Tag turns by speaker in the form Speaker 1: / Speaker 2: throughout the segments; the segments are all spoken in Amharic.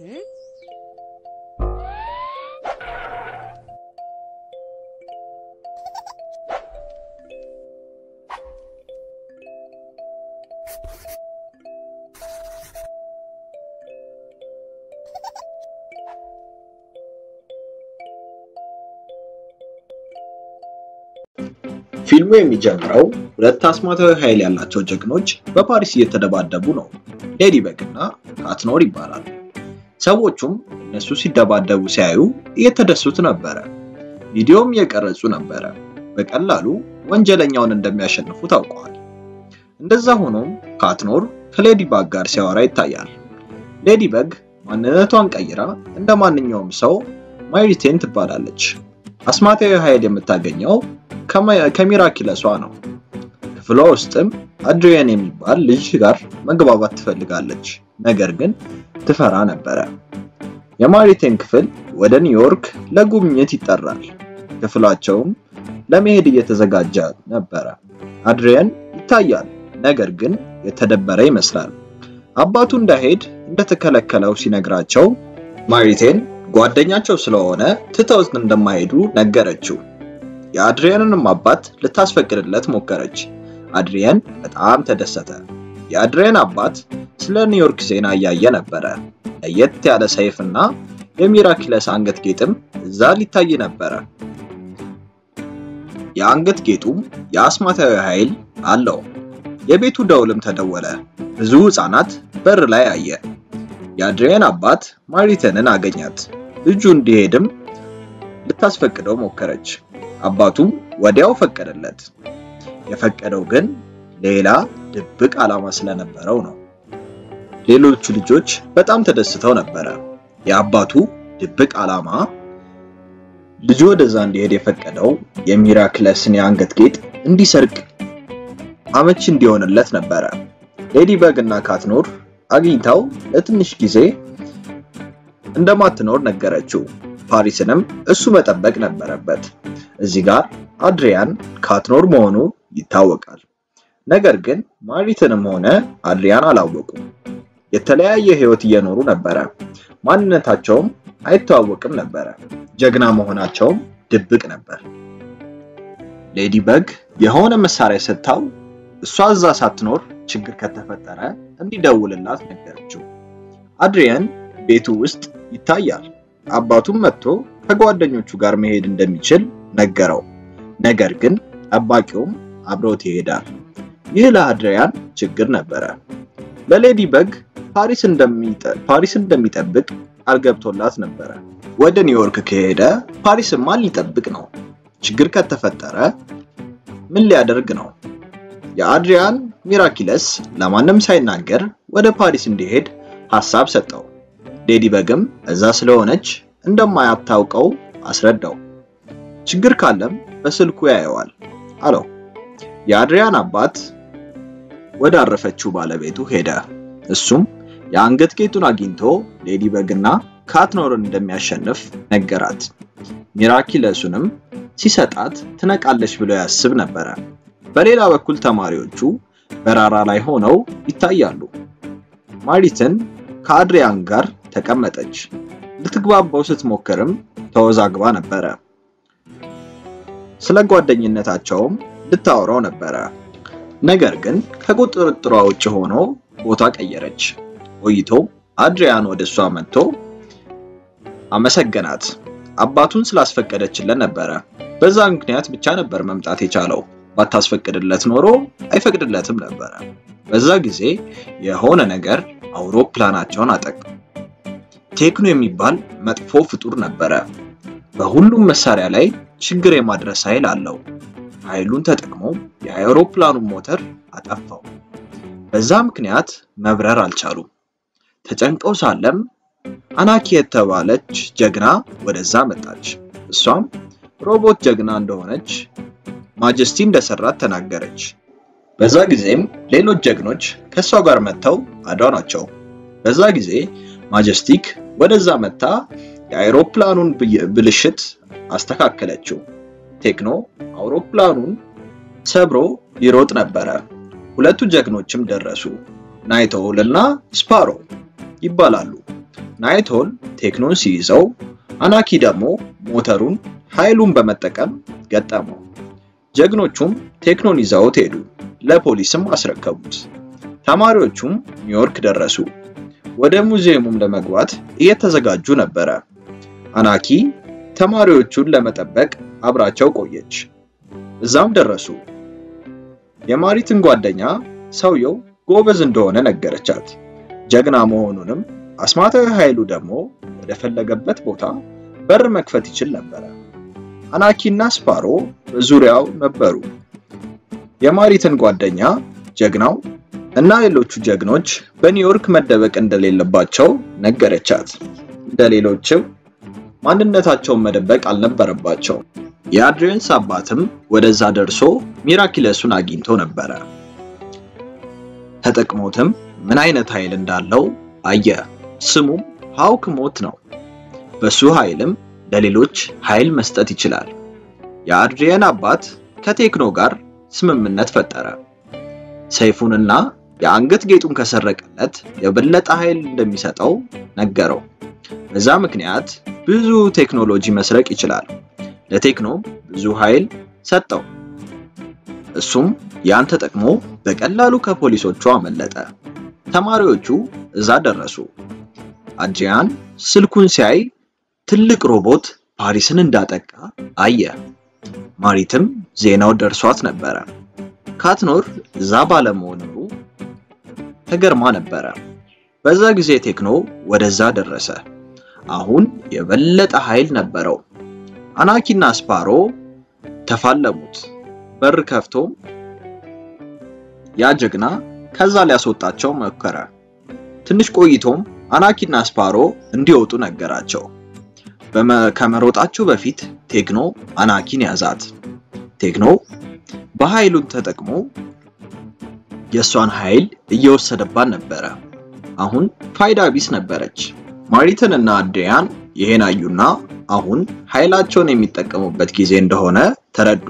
Speaker 1: ፊልሙ የሚጀምረው ሁለት አስማታዊ ኃይል ያላቸው ጀግኖች በፓሪስ እየተደባደቡ ነው። ሌዲበግ እና ካትኖር ይባላሉ። ሰዎቹም እነሱ ሲደባደቡ ሲያዩ እየተደሱት ነበረ። ቪዲዮም እየቀረጹ ነበረ። በቀላሉ ወንጀለኛውን እንደሚያሸንፉ ታውቀዋል። እንደዛ ሆኖም ካትኖር ከሌዲባግ ጋር ሲያወራ ይታያል። ሌዲበግ ማንነቷን ቀይራ እንደ ማንኛውም ሰው ማይሪቴን ትባላለች። አስማታዊ ኃይል የምታገኘው ከሚራኪለሷ ነው። ክፍሏ ውስጥም አድሪያን የሚባል ልጅ ጋር መግባባት ትፈልጋለች፣ ነገር ግን ትፈራ ነበረ። የማሪቴን ክፍል ወደ ኒውዮርክ ለጉብኝት ይጠራል። ክፍላቸውም ለመሄድ እየተዘጋጀ ነበረ። አድሪያን ይታያል፣ ነገር ግን የተደበረ ይመስላል። አባቱ እንዳይሄድ እንደተከለከለው ሲነግራቸው ማሪቴን ጓደኛቸው ስለሆነ ትተውት እንደማይሄዱ ነገረችው። የአድሪያንንም አባት ልታስፈቅድለት ሞከረች። አድሪያን በጣም ተደሰተ። የአድሪያን አባት ስለ ኒውዮርክ ዜና እያየ ነበረ። ለየት ያለ ሰይፍና የሚራኪለስ አንገት ጌጥም እዛ ሊታይ ነበረ። የአንገት ጌጡም የአስማታዊ ኃይል አለው። የቤቱ ደውልም ተደወለ። ብዙ ሕፃናት በር ላይ አየ። የአድሪያን አባት ማሪተንን አገኛት። ልጁ እንዲሄድም ልታስፈቅደው ሞከረች። አባቱም ወዲያው ፈቀደለት። የፈቀደው ግን ሌላ ድብቅ ዓላማ ስለነበረው ነው። ሌሎቹ ልጆች በጣም ተደስተው ነበረ። የአባቱ ድብቅ ዓላማ ልጁ ወደዛ እንዲሄድ የፈቀደው የሚራክለስን የአንገት ጌጥ እንዲሰርቅ አመቺ እንዲሆንለት ነበረ። ሌዲበግ እና ካትኖር አግኝታው ለትንሽ ጊዜ እንደማትኖር ነገረችው። ፓሪስንም እሱ መጠበቅ ነበረበት። እዚህ ጋር አድሪያን ካትኖር መሆኑ ይታወቃል። ነገር ግን ማሪትንም ሆነ አድሪያን አላወቁም። የተለያየ ህይወት እየኖሩ ነበረ። ማንነታቸውም አይተዋወቅም ነበረ። ጀግና መሆናቸውም ድብቅ ነበር። ሌዲበግ የሆነ መሳሪያ ሰጥታው እሷ እዛ ሳትኖር ችግር ከተፈጠረ እንዲደውልላት ነገረችው። አድሪያን ቤቱ ውስጥ ይታያል። አባቱም መጥቶ ከጓደኞቹ ጋር መሄድ እንደሚችል ነገረው። ነገር ግን ጠባቂውም አብሮት ይሄዳል። ይህ ለአድሪያን ችግር ነበረ። ለሌዲ በግ ፓሪስ እንደሚጠብቅ ቃል ገብቶላት ነበረ። ወደ ኒውዮርክ ከሄደ ፓሪስማ ሊጠብቅ ነው። ችግር ከተፈጠረ ምን ሊያደርግ ነው? የአድሪያን ሚራኪለስ ለማንም ሳይናገር ወደ ፓሪስ እንዲሄድ ሐሳብ ሰጠው። ሌዲ በግም እዛ ስለሆነች እንደማያታውቀው አስረዳው። ችግር ካለም በስልኩ ያየዋል አለው። የአድሪያን አባት ወደ አረፈችው ባለቤቱ ሄደ። እሱም የአንገት ጌጡን አግኝቶ ሌዲ በግና ካትኖርን እንደሚያሸንፍ ነገራት። ሚራኪለሱንም ሲሰጣት ትነቃለች ብሎ ያስብ ነበረ። በሌላ በኩል ተማሪዎቹ በራራ ላይ ሆነው ይታያሉ። ማሪትን ከአድሪያን ጋር ተቀመጠች። ልትግባባው ስትሞክርም ተወዛግባ ነበረ። ስለ ጓደኝነታቸውም ልታወራው ነበረ። ነገር ግን ከቁጥጥሯ ውጭ ሆኖ ቦታ ቀየረች። ቆይቶ አድሪያን ወደ እሷ መጥቶ አመሰገናት። አባቱን ስላስፈቀደችለት ነበረ። በዛ ምክንያት ብቻ ነበር መምጣት የቻለው። ባታስፈቅድለት ኖሮ አይፈቅድለትም ነበረ። በዛ ጊዜ የሆነ ነገር አውሮፕላናቸውን አጠቃ። ቴክኖ የሚባል መጥፎ ፍጡር ነበረ። በሁሉም መሳሪያ ላይ ችግር የማድረስ ኃይል አለው። ኃይሉን ተጠቅሞ የአውሮፕላኑን ሞተር አጠፋው። በዛ ምክንያት መብረር አልቻሉም። ተጨንቀው ሳለም አናኪ የተባለች ጀግና ወደዛ መጣች። እሷም ሮቦት ጀግና እንደሆነች ማጀስቲ እንደሰራት ተናገረች። በዛ ጊዜም ሌሎች ጀግኖች ከእሷ ጋር መጥተው አዳኗቸው። በዛ ጊዜ ማጀስቲክ ወደዛ መታ የአውሮፕላኑን ብልሽት አስተካከለችው። ቴክኖ አውሮፕላኑን ሰብሮ ይሮጥ ነበረ። ሁለቱ ጀግኖችም ደረሱ። ናይትኦል እና ስፓሮ ይባላሉ። ናይትኦል ቴክኖን ሲይዘው፣ አናኪ ደግሞ ሞተሩን ኃይሉን በመጠቀም ገጠመው። ጀግኖቹም ቴክኖን ይዘውት ሄዱ፣ ለፖሊስም አስረከቡት። ተማሪዎቹም ኒውዮርክ ደረሱ። ወደ ሙዚየሙም ለመግባት እየተዘጋጁ ነበረ። አናኪ ተማሪዎቹን ለመጠበቅ አብራቸው ቆየች። እዛም ደረሱ። የማሪትን ጓደኛ ሰውየው ጎበዝ እንደሆነ ነገረቻት። ጀግና መሆኑንም አስማታዊ ኃይሉ ደግሞ ወደ ፈለገበት ቦታ በር መክፈት ይችል ነበረ። አናኪና ስፓሮ በዙሪያው ነበሩ። የማሪትን ጓደኛ ጀግናው እና ሌሎቹ ጀግኖች በኒውዮርክ መደበቅ እንደሌለባቸው ነገረቻት። እንደ ሌሎችም ማንነታቸውን መደበቅ አልነበረባቸውም። የአድሪያንስ አባትም ወደዛ ደርሶ ሚራኪለሱን አግኝቶ ነበረ። ተጠቅሞትም ምን አይነት ኃይል እንዳለው አየ። ስሙም ሃውክ ሞት ነው። በሱ ኃይልም ለሌሎች ኃይል መስጠት ይችላል። የአድሪያን አባት ከቴክኖ ጋር ስምምነት ፈጠረ። ሰይፉንና የአንገት ጌጡን ከሰረቀለት የበለጠ ኃይል እንደሚሰጠው ነገረው። በዛ ምክንያት ብዙ ቴክኖሎጂ መስረቅ ይችላል። ለቴክኖ ብዙ ኃይል ሰጠው። እሱም ያን ተጠቅሞ በቀላሉ ከፖሊሶቹ አመለጠ። ተማሪዎቹ እዛ ደረሱ። አድሪያን ስልኩን ሲያይ ትልቅ ሮቦት ፓሪስን እንዳጠቃ አየ። ማሪትም ዜናው ደርሷት ነበረ። ካትኖር እዛ ባለመኖሩ ተገርማ ነበረ። በዛ ጊዜ ቴክኖ ወደዛ ደረሰ። አሁን የበለጠ ኃይል ነበረው። አናኪና ስፓሮ ተፋለሙት። በር ከፍቶም ያ ጀግና ከዛ ሊያስወጣቸው ሞከረ። ትንሽ ቆይቶም አናኪና ስፓሮ እንዲወጡ ነገራቸው። ከመሮጣቸው በፊት ቴክኖ አናኪን ያዛት። ቴክኖ በኃይሉን ተጠቅሞ የእሷን ኃይል እየወሰደባት ነበረ። አሁን ፋይዳ ቢስ ነበረች። ማሪትን እና አድሪያን ይሄን አዩና አሁን ኃይላቸውን የሚጠቀሙበት ጊዜ እንደሆነ ተረዱ።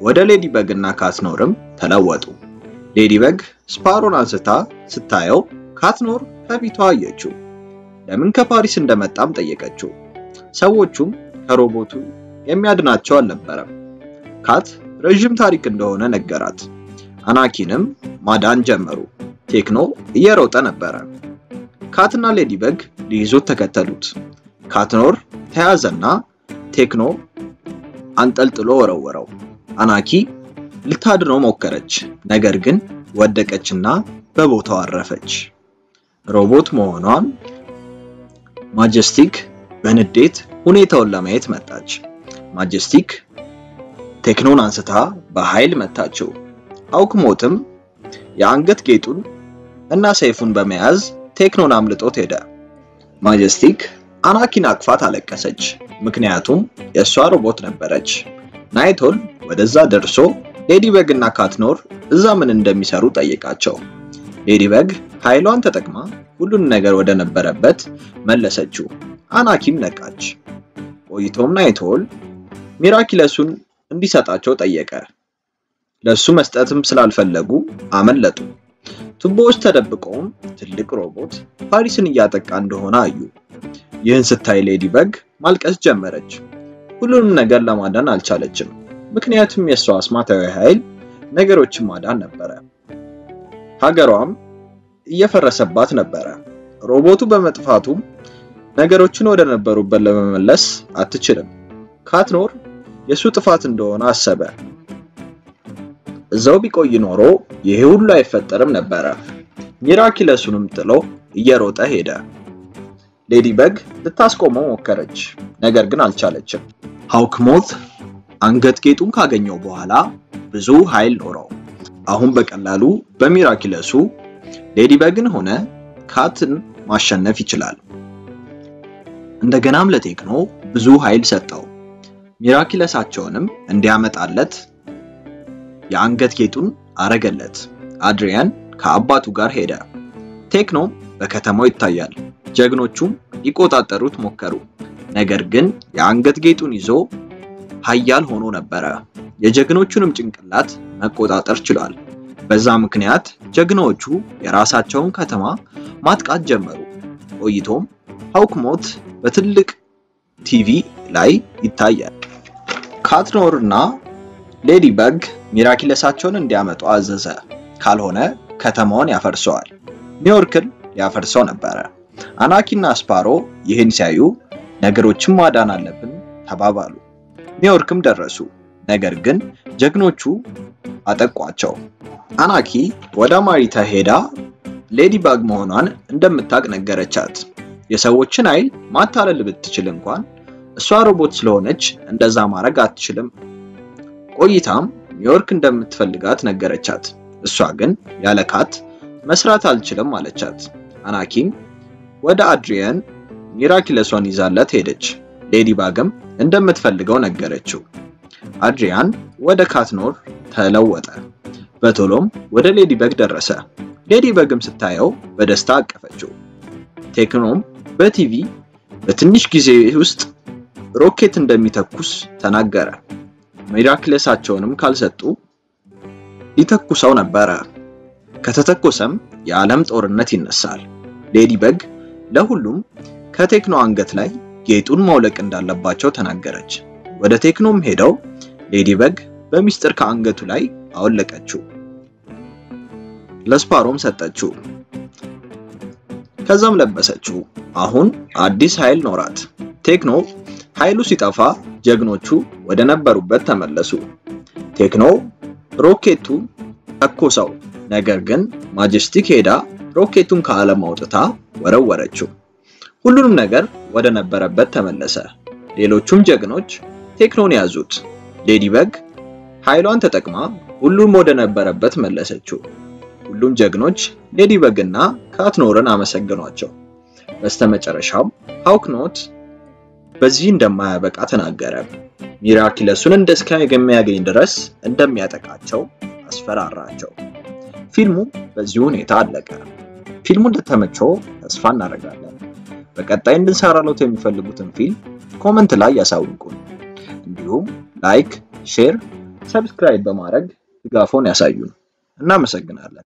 Speaker 1: ወደ ሌዲ በግ እና ካትኖርም ተለወጡ። ሌዲ በግ ስፓሮን አንስታ ስታየው ካትኖር ከፊቷ አየችው። ለምን ከፓሪስ እንደመጣም ጠየቀችው። ሰዎቹም ከሮቦቱ የሚያድናቸው አልነበረም። ካት ረዥም ታሪክ እንደሆነ ነገራት። አናኪንም ማዳን ጀመሩ። ቴክኖ እየሮጠ ነበረ። ካትና ሌዲ በግ ሊይዙት ተከተሉት። ካትኖር ተያዘና ቴክኖ አንጠልጥሎ ወረወረው። አናኪ ልታድነው ሞከረች፣ ነገር ግን ወደቀችና በቦታው አረፈች። ሮቦት መሆኗን ማጀስቲክ በንዴት ሁኔታውን ለማየት መጣች። ማጀስቲክ ቴክኖን አንስታ በኃይል መታችው። ሃውክሞትም የአንገት ጌጡን እና ሰይፉን በመያዝ ቴክኖን አምልጦት ሄደ። ማጀስቲክ አናኪን አቅፋት አለቀሰች፣ ምክንያቱም የእሷ ሮቦት ነበረች። ናይትኦል ወደዛ ደርሶ ሌዲ በግ እና ካትኖር እዛ ምን እንደሚሰሩ ጠየቃቸው። ሌዲ በግ ኃይሏን ተጠቅማ ሁሉን ነገር ወደ ነበረበት መለሰችው። አናኪም ነቃች። ቆይቶም ናይትኦል ሚራኪለሱን እንዲሰጣቸው ጠየቀ። ለሱ መስጠትም ስላልፈለጉ አመለጡ። ቱቦ ውስጥ ተደብቀውም ትልቅ ሮቦት ፓሪስን እያጠቃ እንደሆነ አዩ። ይህን ስታይ ሌዲ በግ ማልቀስ ጀመረች። ሁሉንም ነገር ለማዳን አልቻለችም፣ ምክንያቱም የእሷ አስማታዊ ኃይል ነገሮችን ማዳን ነበረ። ሀገሯም እየፈረሰባት ነበረ። ሮቦቱ በመጥፋቱ ነገሮችን ወደ ነበሩበት ለመመለስ አትችልም። ካትኖር የሱ ጥፋት እንደሆነ አሰበ። እዛው ቢቆይ ኖሮ ይሄ ሁሉ አይፈጠርም ነበረ። ሚራኪለሱንም ጥሎ እየሮጠ ሄደ። ሌዲ በግ ልታስቆመው ሞከረች፣ ነገር ግን አልቻለችም። ሃውክሞት አንገት ጌጡን ካገኘው በኋላ ብዙ ኃይል ኖረው አሁን በቀላሉ በሚራኪለሱ ሌዲ በግን ሆነ ካትን ማሸነፍ ይችላል። እንደገናም ለቴክኖ ብዙ ኃይል ሰጠው። ሚራኪለሳቸውንም እንዲያመጣለት የአንገት ጌጡን አረገለት። አድሪያን ከአባቱ ጋር ሄደ። ቴክኖም በከተማው ይታያል። ጀግኖቹም ሊቆጣጠሩት ሞከሩ፣ ነገር ግን የአንገት ጌጡን ይዞ ኃያል ሆኖ ነበረ። የጀግኖቹንም ጭንቅላት መቆጣጠር ችሏል። በዛ ምክንያት ጀግኖቹ የራሳቸውን ከተማ ማጥቃት ጀመሩ። ቆይቶም ሃውክሞት በትልቅ ቲቪ ላይ ይታያል። ካትኖር እና ሌዲ በግ ሚራኪለሳቸውን እንዲያመጡ አዘዘ። ካልሆነ ከተማውን ያፈርሰዋል። ኒውዮርክን ሊያፈርሰው ነበረ። አናኪና ስፓሮ ይህን ሲያዩ ነገሮችን ማዳን አለብን ተባባሉ። ኒውዮርክም ደረሱ። ነገር ግን ጀግኖቹ አጠቋቸው። አናኪ ወደ ማሪታ ሄዳ ሌዲ ባግ መሆኗን እንደምታቅ ነገረቻት። የሰዎችን ኃይል ማታለል ብትችል እንኳን እሷ ሮቦት ስለሆነች እንደዛ ማድረግ አትችልም። ቆይታም ኒውዮርክ እንደምትፈልጋት ነገረቻት። እሷ ግን ያለ ካት መስራት አልችልም አለቻት። አናኪም ወደ አድሪያን ሚራኪለሷን ይዛለት ሄደች። ሌዲ በግም እንደምትፈልገው ነገረችው። አድሪያን ወደ ካትኖር ተለወጠ። በቶሎም ወደ ሌዲ በግ ደረሰ። ሌዲ በግም ስታየው በደስታ አቀፈችው። ቴክኖም በቲቪ በትንሽ ጊዜ ውስጥ ሮኬት እንደሚተኩስ ተናገረ። ሚራኪለሳቸውንም ካልሰጡ ሊተኩሰው ነበረ። ከተተኮሰም የዓለም ጦርነት ይነሳል። ሌዲ በግ ለሁሉም ከቴክኖ አንገት ላይ ጌጡን ማውለቅ እንዳለባቸው ተናገረች። ወደ ቴክኖም ሄደው ሌዲ በግ በሚስጥር ከአንገቱ ላይ አወለቀችው። ለስፓሮም ሰጠችው። ከዛም ለበሰችው። አሁን አዲስ ኃይል ኖራት። ቴክኖ ኃይሉ ሲጠፋ ጀግኖቹ ወደ ነበሩበት ተመለሱ። ቴክኖ ሮኬቱ ተኮሰው። ነገር ግን ማጀስቲክ ሄዳ ሮኬቱን ከዓለም አውጥታ ወረወረችው። ሁሉንም ነገር ወደ ነበረበት ተመለሰ። ሌሎቹም ጀግኖች ቴክኖን ያዙት። ሌዲ በግ ኃይሏን ተጠቅማ ሁሉም ወደ ነበረበት መለሰችው። ሁሉም ጀግኖች ሌዲ በግና ካትኖርን አመሰገኗቸው። በስተመጨረሻም ሃውክሞት በዚህ እንደማያበቃ ተናገረ። ሚራኪለሱን እንደ እስከሚያገኝ ድረስ እንደሚያጠቃቸው አስፈራራቸው። ፊልሙ በዚህ ሁኔታ አለቀ። ፊልሙ እንደተመቸዎ ተስፋ እናደርጋለን። በቀጣይ እንድንሰራለት የሚፈልጉትን ፊልም comment ላይ ያሳውቁን። እንዲሁም like፣ share፣ subscribe በማድረግ ድጋፎን ያሳዩን። እናመሰግናለን።